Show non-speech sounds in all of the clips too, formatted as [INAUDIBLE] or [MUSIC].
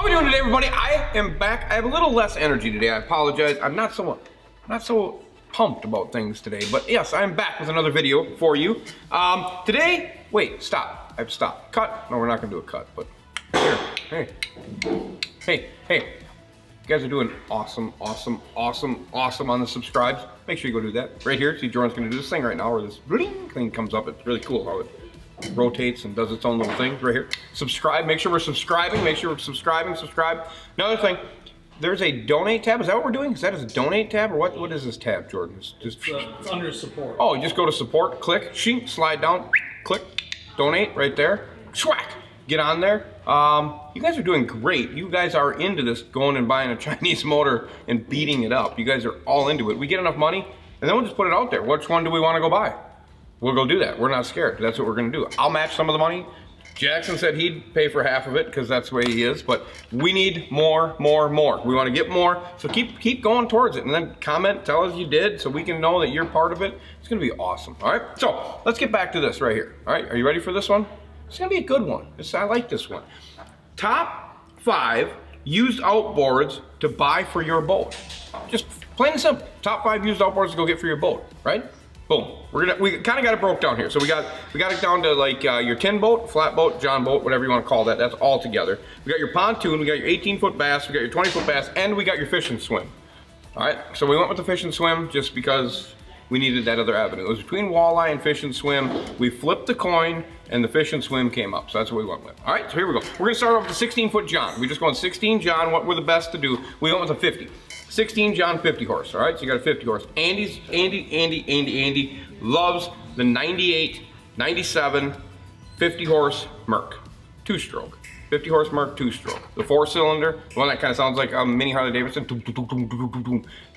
How we doing today, everybody? I am back. I have a little less energy today. I apologize. I'm not so not so pumped about things today, but yes, I'm back with another video for you. Um, today, wait, stop. I have to stop. Cut. No, we're not gonna do a cut, but here, hey, hey, hey. You guys are doing awesome, awesome, awesome, awesome on the subscribes. Make sure you go do that. Right here, see Jordan's gonna do this thing right now where this thing comes up. It's really cool how it rotates and does its own little things right here. Subscribe, make sure we're subscribing, make sure we're subscribing, subscribe. Another thing, there's a donate tab. Is that what we're doing? Is that a donate tab or what? What is this tab, Jordan? It's just Uh, it's under support. oh, you just go to support, click, shink, slide down, click, donate right there, swack, get on there. Um, you guys are doing great. You guys are into this, going and buying a [LAUGHS] Chinese motor and beating it up. You guys are all into it. We get enough money, and then we'll just put it out there. Which one do we want to go buy? We'll go do that. We're not scared. That's what we're going to do. I'll match some of the money. Jackson said he'd pay for half of it because that's the way he is. But we need more, more, more. We want to get more. So keep keep going towards it, and then comment, tell us you did, so we can know that you're part of it. It's to be awesome. All right. So let's get back to this right here. All right. Are you ready for this one? It's to be a good one. It's, I like this one. Top five used outboards to buy for your boat. Just plain and simple. Top five used outboards to go get for your boat, right? Boom. We're gonna we kind of got it broke down here. So we got we got it down to like uh, your tin boat, flat boat, john boat, whatever you want to call that. That's all together. We got your pontoon, we got your 18 foot bass, we got your 20 foot bass, and we got your fish and swim. All right. So we went with the fish and swim just because we needed that other avenue. It was between walleye and fish and swim. We flipped the coin and the fish and swim came up. So that's what we went with. All right, so here we go. We're gonna start off with the 16 foot John. We just going 16 John, what were the best to do? We went with a 50. 16 John 50 horse, all right? So you got a 50 horse. Andy's, Andy, Andy, Andy, Andy loves the 98, 97, 50 horse Merc, two stroke. 50 horse Merc two stroke. The four cylinder, the one that kind of sounds like a mini Harley Davidson.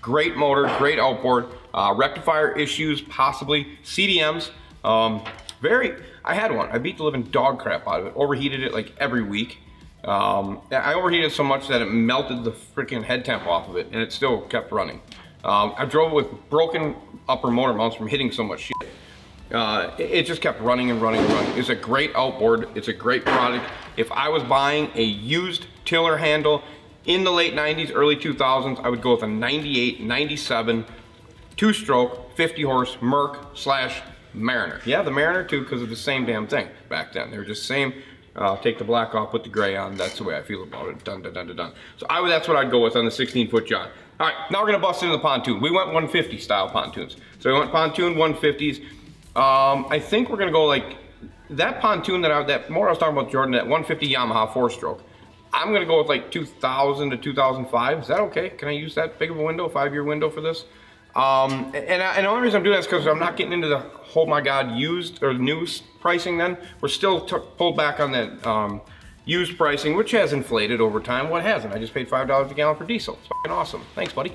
Great motor, great outboard. Uh, rectifier issues, possibly. CDMs, um, very, I had one. I beat the living dog crap out of it. Overheated it like every week. Um, I overheated so much that it melted the freaking head temp off of it and it still kept running. Um, I drove with broken upper motor mounts from hitting so much shit. Uh, it, it just kept running and running and running. It's a great outboard. It's a great product. If I was buying a used tiller handle in the late 90s, early 2000s, I would go with a 98, 97, two stroke, 50 horse Merc slash Mariner. Yeah, the Mariner too, because of the same damn thing back then. They were just same. Uh, I'll take the black off, put the gray on. That's the way I feel about it. Dun dun dun dun dun. So I that's what I'd go with on the 16 foot John. All right, now we're gonna bust into the pontoon. We went 150 style pontoons. So we went pontoon 150s. Um, I think we're gonna go like that pontoon that I that more I was talking about Jordan that 150 Yamaha four stroke. I'm gonna go with like 2000 to 2005. Is that okay? Can I use that big of a window, five year window for this? Um, and, I, and the only reason I'm doing that is because I'm not getting into the, oh my God, used or new pricing then. We're still pulled back on that um, used pricing, which has inflated over time. What hasn't? I just paid $5 a gallon for diesel. It's fucking awesome. Thanks, buddy.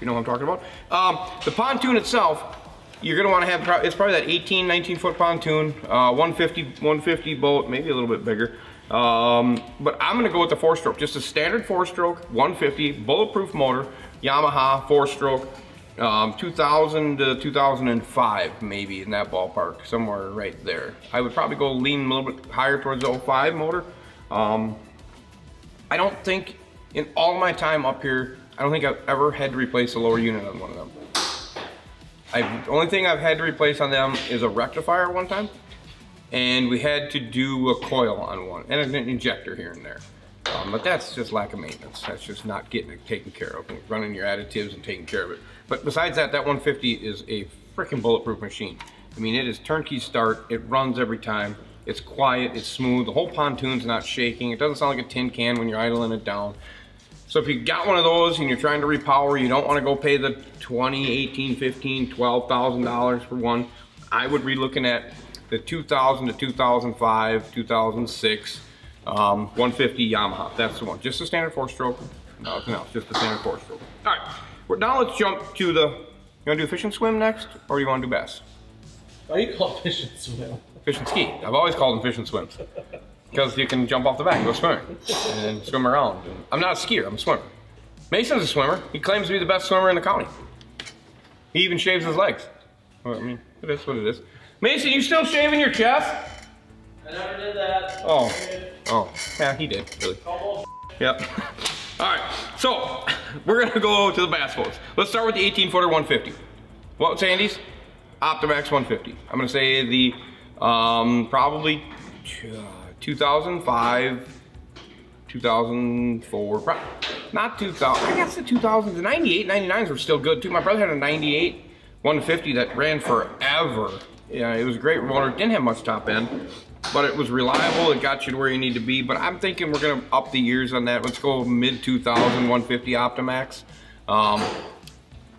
You know what I'm talking about. Um, the pontoon itself, you're gonna wanna have, it's probably that 18, 19 foot pontoon, uh, 150, 150 boat, maybe a little bit bigger. Um, but I'm gonna go with the four stroke, just a standard four stroke, 150, bulletproof motor, Yamaha four stroke, um, 2000 to 2005, maybe in that ballpark, somewhere right there. I would probably go lean a little bit higher towards the 05 motor. Um, I don't think, in all my time up here, I don't think I've ever had to replace a lower unit on one of them. I've, the only thing I've had to replace on them is a rectifier one time, and we had to do a coil on one, and an injector here and there. Um, but that's just lack of maintenance. That's just not getting it taken care of, running your additives and taking care of it. But besides that, that 150 is a freaking bulletproof machine. I mean, it is turnkey start. It runs every time. It's quiet, it's smooth. The whole pontoon's not shaking. It doesn't sound like a tin can when you're idling it down. So if you got one of those and you're trying to repower, you don't want to go pay the 20, 18, 15, 12,000 dollars for one. I would be looking at the 2000 to 2005, 2006, um, 150 Yamaha. That's the one. Just a standard four-stroke. No, no, just a standard four-stroke. All right. Well, now let's jump to the. You want to do fish and swim next, or you want to do bass? Why do you call fish and swim? Fish and ski. I've always called them fish and swims. Because you can jump off the back and go swimming. And swim around. I'm not a skier, I'm a swimmer. Mason's a swimmer. He claims to be the best swimmer in the county. He even shaves his legs. Well, I mean, it is what it is. Mason, you still shaving your chest? I never did that. Oh. Oh. Yeah, he did, really. Yep. All right, so we're gonna go to the bass boats. Let's start with the 18 footer 150. What Sandy's? Optimax 150. I'm gonna say the um, probably uh, 2005, 2004, not 2000. I guess the 2000s, the 98, 99s were still good too. My brother had a 98 150 that ran forever. Yeah, it was a great motor. Didn't have much top end, but it was reliable. It got you to where you need to be. But I'm thinking we're gonna up the years on that. Let's go mid 2000 150 Optimax. Um,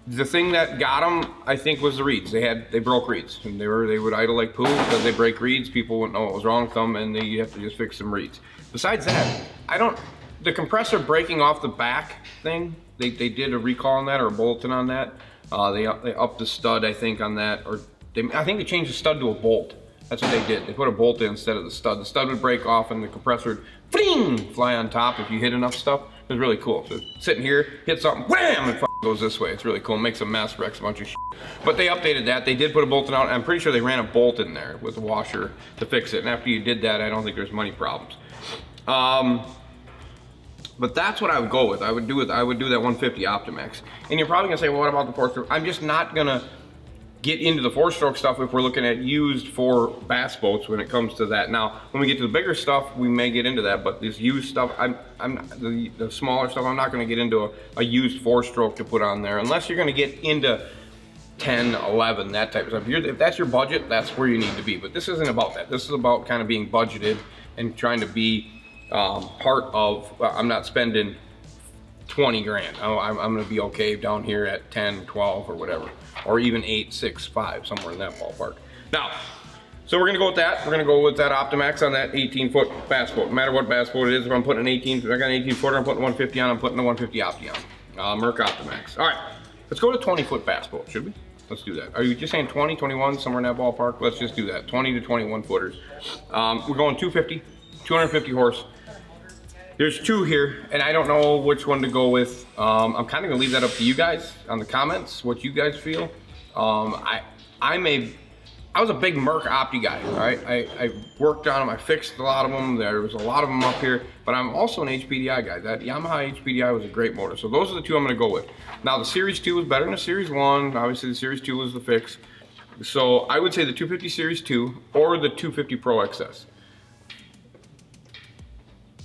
the thing that got them, I think, was the reeds. They had they broke reeds, and they were they would idle like poo because they break reeds. People wouldn't know what was wrong with them, and they, you have to just fix some reeds. Besides that, I don't. The compressor breaking off the back thing, they, they did a recall on that or a bulletin on that. Uh, they up, they upped the stud, I think, on that, or they, I think they changed the stud to a bolt. That's what they did. They put a bolt in instead of the stud. The stud would break off, and the compressor would fling, fly on top if you hit enough stuff. It was really cool. So sitting here, hit something, wham, and goes this way. It's really cool. It makes a mess, wrecks a bunch of shit. But they updated that. They did put a bolt in out. I'm pretty sure they ran a bolt in there with a washer to fix it. And after you did that, I don't think there's money problems. Um, but that's what I would go with. I would do it. I would do that 150 Optimax. And you're probably gonna say, well, what about the stroke? I'm just not gonna get into the four stroke stuff if we're looking at used for bass boats when it comes to that. Now, when we get to the bigger stuff, we may get into that, but this used stuff, I'm, I'm the, the smaller stuff, I'm not gonna get into a, a used four stroke to put on there unless you're gonna get into 10, 11, that type of stuff. If, if that's your budget, that's where you need to be. But this isn't about that. This is about kind of being budgeted and trying to be um, part of, I'm not spending 20 grand. Oh, I'm, I'm gonna be okay down here at 10, 12 or whatever. Or even eight, six, five, somewhere in that ballpark. Now, so we're gonna go with that. We're gonna go with that Optimax on that 18 foot bass boat. No matter what bass boat it is, if I'm putting an 18, if I got an 18 footer, I'm putting 150 on, I'm putting a 150 Opti on. Uh, Merc Optimax. All right, let's go to 20 foot bass boat, should we? Let's do that. Are you just saying 20, 21, somewhere in that ballpark? Let's just do that, 20 to 21 footers. Um, we're going 250, 250 horse. There's two here, and I don't know which one to go with. Um, I'm kind of gonna leave that up to you guys on the comments, what you guys feel. Um, I, I'm a, I was a big Merc Opti guy, all right? I, I worked on them, I fixed a lot of them. There was a lot of them up here, but I'm also an HPDI guy. That Yamaha HPDI was a great motor. So those are the two I'm gonna go with. Now the Series 2 was better than the Series 1. Obviously the Series 2 was the fix. So I would say the 250 Series 2 or the 250 Pro XS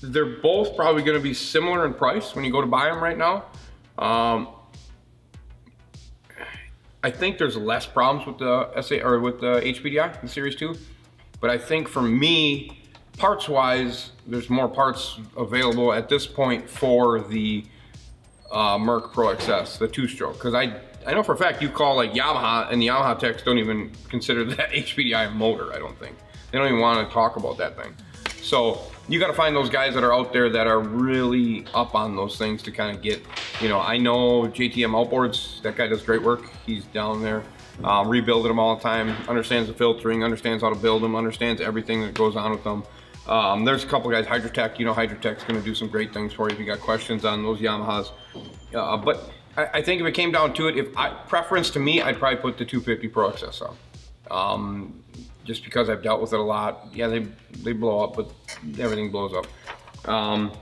they're both probably going to be similar in price when you go to buy them right now. Um, I think there's less problems with the SA or with the HPDI, the Series 2. But I think for me, parts wise, there's more parts available at this point for the uh, Merc Pro XS, the two stroke. Because I, I know for a fact you call like Yamaha and the Yamaha techs don't even consider that [LAUGHS] HPDI motor, I don't think. They don't even want to talk about that thing. So you got to find those guys that are out there that are really up on those things to kind of get, you know, I know JTM Outboards, that guy does great work. He's down there uh, rebuilding them all the time, understands the filtering, understands how to build them, understands everything that goes on with them. Um, there's a couple guys, Hydrotech, you know Hydrotech's gonna do some great things for you if you got questions on those Yamahas. Uh, but I, I, think if it came down to it, if I, preference to me, I'd probably put the 250 Pro XS on. Um, just because I've dealt with it a lot. Yeah, they they blow up, but everything blows up. Um,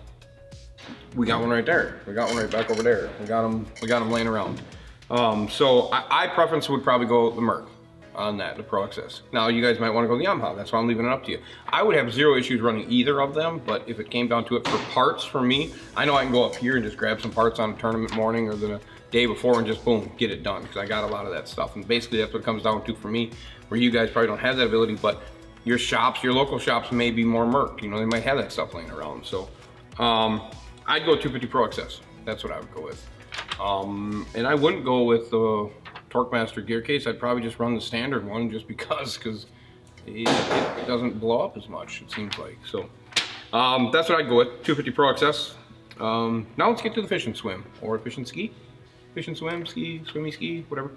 we got one right there. We got one right back over there. We got them. We got them laying around. Um, so I, I, preference would probably go the Merc on that, the Pro XS. Now you guys might want to go the Yamaha. That's why I'm leaving it up to you. I would have zero issues running either of them, but if it came down to it for parts for me, I know I can go up here and just grab some parts on a tournament morning or the day before and just boom, get it done because I got a lot of that stuff. And basically that's what it comes down to for me where you guys probably don't have that ability, but your shops, your local shops may be more Merc. You know, they might have that stuff laying around. So um, I'd go 250 Pro XS. That's what I would go with. Um, and I wouldn't go with the Torquemaster gear case. I'd probably just run the standard one just because, because it, it, doesn't blow up as much, it seems like. So um, that's what I'd go with, 250 Pro XS. Um, now let's get to the fish and swim, or fish and ski. Fish and swim, ski, swimmy ski, whatever.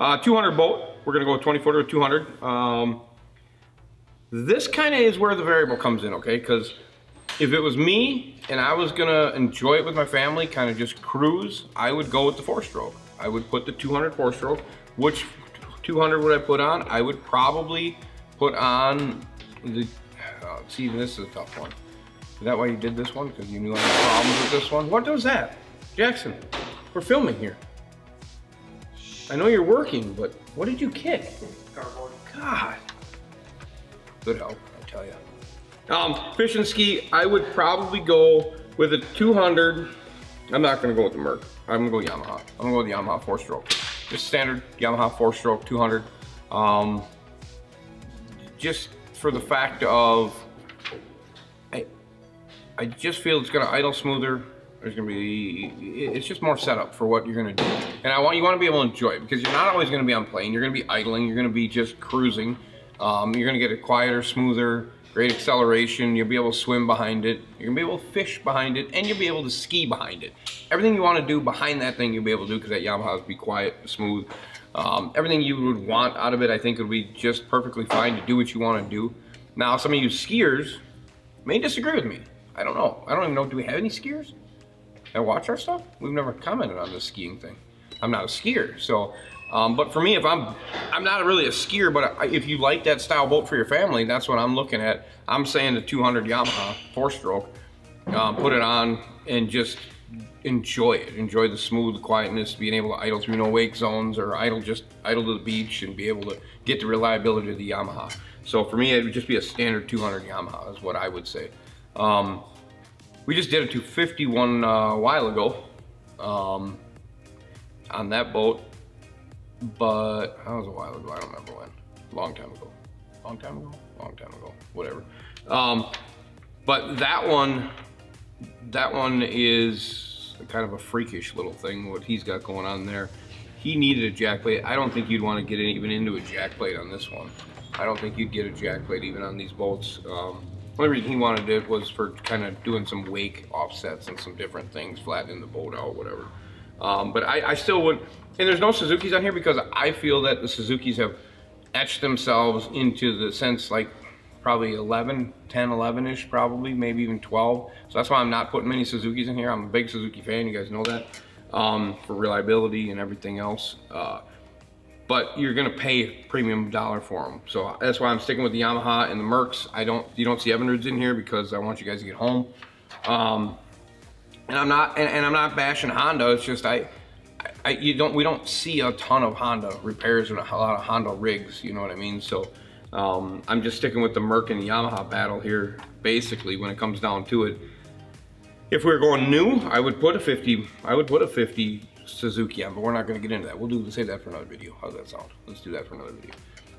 Uh, 200 boat, we're gonna go 20 footer 200. Um, this kind of is where the variable comes in, okay? Because if it was me and I was gonna enjoy it with my family, kind of just cruise, I would go with the four stroke. I would put the 200 four stroke. Which 200 would I put on? I would probably put on the, uh, see, this is a tough one. Is that why you did this one? Because you knew I had problems with this one? What was that? Jackson, we're filming here. I know you're working, but what did you kick? Cardboard. God. Good help, I tell you. Um, fish and ski, I would probably go with a 200. I'm not gonna go with the Merc. I'm gonna go Yamaha. I'm gonna go with the Yamaha four stroke. Just standard Yamaha four stroke 200. Um, just for the fact of, I, I just feel it's gonna idle smoother. There's gonna be, it's just more setup for what you're gonna do. And I want, you wanna be able to enjoy it because you're not always gonna be on plane. You're gonna be idling, you're gonna be just cruising. Um, you're gonna get a quieter, smoother, great acceleration. You'll be able to swim behind it. You're gonna be able to fish behind it, and you'll be able to ski behind it. Everything you wanna do behind that thing, you'll be able to do because that Yamaha will be quiet, smooth. Um, everything you would want out of it, I think would be just perfectly fine to do what you wanna do. Now, some of you skiers may disagree with me. I don't know. I don't even know, do we have any skiers? That watch our stuff? We've never commented on this skiing thing. I'm not a skier, so, um, but for me, if I'm, I'm not really a skier, but I, if you like that style boat for your family, that's what I'm looking at. I'm saying the 200 Yamaha four stroke, um, put it on and just enjoy it. Enjoy the smooth quietness, being able to idle through no wake zones or idle just idle to the beach and be able to get the reliability of the Yamaha. So for me, it would just be a standard 200 Yamaha is what I would say. Um, we just did a 250 one uh, a while ago um, on that boat, but that was a while ago. I don't remember when. Long time ago. Long time ago. Long time ago. Whatever. Um, but that one, that one is kind of a freakish little thing. What he's got going on there. He needed a jack plate. I don't think you'd want to get even into a jack plate on this one. I don't think you'd get a jack plate even on these boats. Um, only reason he wanted it was for kind of doing some wake offsets and some different things, flattening the boat out, whatever. Um, but I, I, still would, and there's no Suzuki's on here because I feel that the Suzuki's have etched themselves into the sense like probably 11, 10, 11-ish probably, maybe even 12. So that's why I'm not putting many Suzuki's in here. I'm a big Suzuki fan, you guys know that, um, for reliability and everything else. Uh, but you're gonna pay premium dollar for them. So that's why I'm sticking with the Yamaha and the Mercs. I don't, you don't see Evinrude's in here because I want you guys to get home. Um, and I'm not, and, and, I'm not bashing Honda. It's just I, I, you don't, we don't see a ton of Honda repairs and a lot of Honda rigs. You know what I mean? So um, I'm just sticking with the Merc and the Yamaha battle here. Basically, when it comes down to it, if we were going new, I would put a 50. I would put a 50 Suzuki on, but we're not gonna get into that. We'll do save that for another video. How's that sound? Let's do that for another video.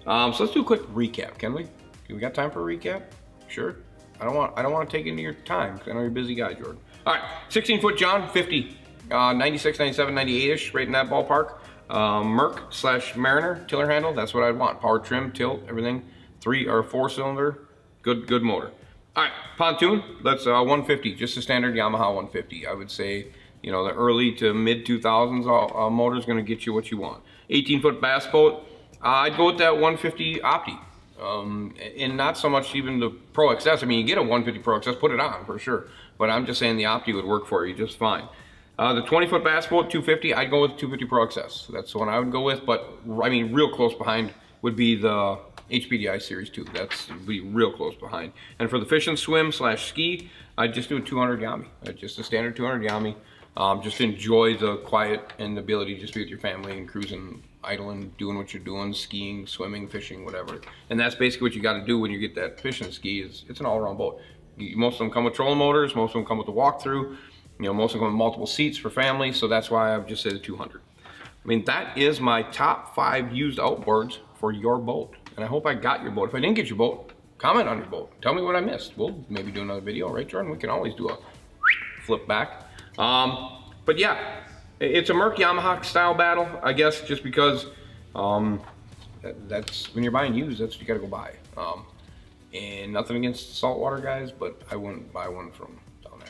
Um, so let's do a quick recap, can we? We got time for a recap? Sure. I don't want I don't want to take into your time because I know you're a busy guy, Jordan. All right, 16 foot John, 50, uh, 96, 97, 98-ish, right in that ballpark. Um, Merc slash Mariner tiller handle, that's what I'd want. Power trim, tilt, everything. Three or four cylinder, good good motor. All right, pontoon, that's uh, 150, just a standard Yamaha 150. I would say you know, the early to mid 2000s uh, motor is going to get you what you want. 18 foot bass boat, uh, I'd go with that 150 Opti. Um, and not so much even the Pro XS. I mean, you get a 150 Pro XS, put it on for sure. But I'm just saying the Opti would work for you just fine. Uh, the 20 foot bass boat, 250, I'd go with 250 Pro XS. That's the one I would go with. But I mean, real close behind would be the HPDI Series 2. That's be real close behind. And for the fish and swim slash ski, I'd just do a 200 Yami. just a standard 200 Yami. Um, just enjoy the quiet and the ability to just be with your family and cruising, idling, doing what you're doing, skiing, swimming, fishing, whatever. And that's basically what you got to do when you get that fishing ski. Is it's an all-around boat. Most of them come with trolling motors. Most of them come with the walkthrough. You know, most of them come with multiple seats for family. So that's why I've just said a 200. I mean, that is my top five used outboards for your boat. And I hope I got your boat. If I didn't get your boat, comment on your boat. Tell me what I missed. We'll maybe do another video, right, Jordan? We can always do a flip back. Um, but yeah, it's a Merc Yamaha style battle, I guess, just because um, that's when you're buying used, that's what you gotta go buy. Um, and nothing against saltwater guys, but I wouldn't buy one from down there.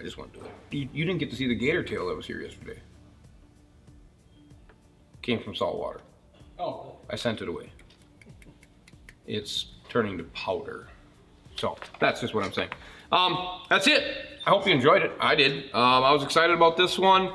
I just wouldn't do it. You, you didn't get to see the gator tail that was here yesterday. Came from saltwater. Oh. I sent it away. It's turning to powder. So that's just what I'm saying. Um, that's it. I hope you enjoyed it. I did. Um, I was excited about this one.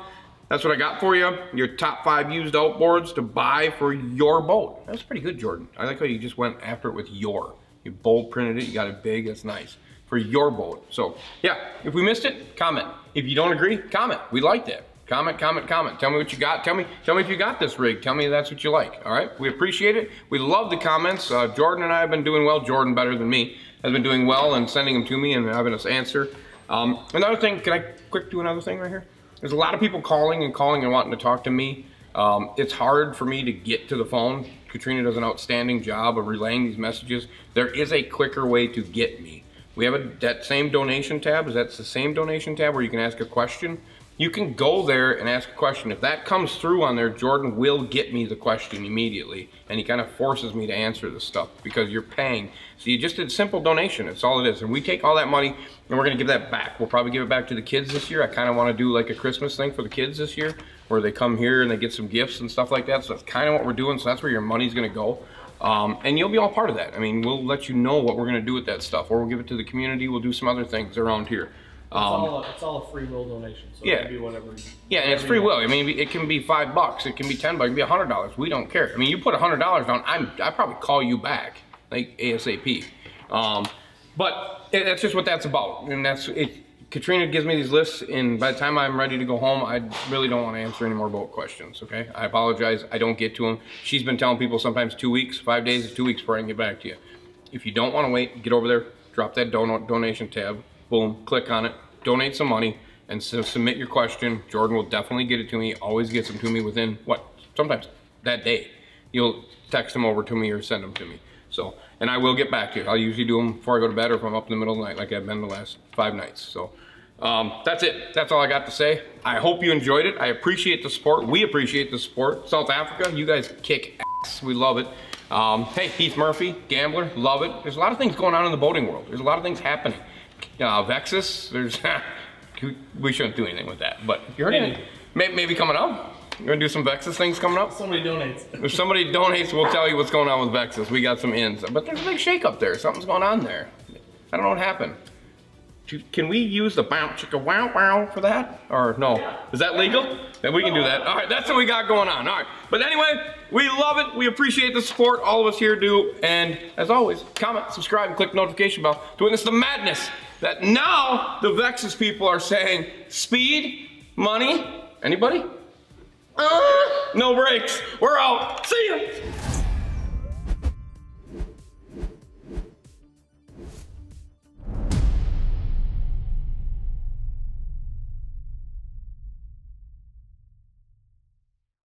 That's what I got for you. Your top five used outboards to buy for your boat. That's pretty good, Jordan. I like how you just went after it with your. You bold printed it, you got it big, that's nice. for your boat. So yeah, if we missed it, comment. If you don't agree, comment. We like that. Comment, comment, comment. Tell me what you got. Tell me, tell me if you got this rig. Tell me that's what you like. All right. We appreciate it. We love the comments. Uh, Jordan and I have been doing well. Jordan better than me has been doing well and sending them to me and having us answer. Um, another thing, can I quick do another thing right here? There's a lot of people calling and calling and wanting to talk to me. Um, it's hard for me to get to the phone. Katrina does an outstanding job of relaying these messages. There is a quicker way to get me. We have a, that same donation tab. Is that the same donation tab where you can ask a question? You can go there and ask a question. If that comes through on there, Jordan will get me the question immediately. And he kind of forces me to answer this stuff because you're paying. So you just did simple donation. That's all it is. And we take all that money and we're going to give that back. We'll probably give it back to the kids this year. I kind of want to do like a Christmas thing for the kids this year where they come here and they get some gifts and stuff like that. So that's kind of what we're doing. So that's where your money's going to go. Um, and you'll be all part of that. I mean, we'll let you know what we're going to do with that stuff or we'll give it to the community. We'll do some other things around here. It's, um, all, a, it's all a free will donation, so yeah. it can be whatever. Yeah, and it's free will. I mean, it can be five bucks, it can be ten bucks, it can be a hundred dollars. We don't care. I mean, you put a hundred dollars down, I'm I probably call you back like ASAP. Um, but it, that's just what that's about, and that's it. Katrina gives me these lists, and by the time I'm ready to go home, I really don't want to answer any more boat questions, okay? I apologize, I don't get to them. She's been telling people sometimes two weeks, five days, two weeks before I can get back to you. If you don't want to wait, get over there, drop that don donation tab, boom, click on it, donate some money, and so submit your question. Jordan will definitely get it to me. Always gets them to me within, what, sometimes that day. You'll text them over to me or send them to me. So, and I will get back to you. I'll usually do them before I go to bed or if I'm up in the middle of the night like I've been the last five nights. So, um, that's it. That's all I got to say. I hope you enjoyed it. I appreciate the support. We appreciate the support. South Africa, you guys kick ass. We love it. Um, hey, Heath Murphy, gambler, love it. There's a lot of things going on in the boating world. There's a lot of things happening uh, Vexus. There's [LAUGHS] we shouldn't do anything with that. But if you're maybe. Maybe, maybe coming up. You're gonna do some Vexus things coming up? Somebody donates. [LAUGHS] If somebody donates, we'll tell you what's going on with Vexus. We got some ins. But there's a big shake up there. Something's going on there. I don't know what happened. Can we use the bounce chicka wow wow for that? Or no? Is that legal? Then we can do that. All right, that's what we got going on. All right. But anyway, we love it. We appreciate the support all of us here do. And as always, comment, subscribe, and click the notification bell to witness the madness that now the Vexus people are saying speed, money, anybody? Uh, no brakes. We're out. See ya.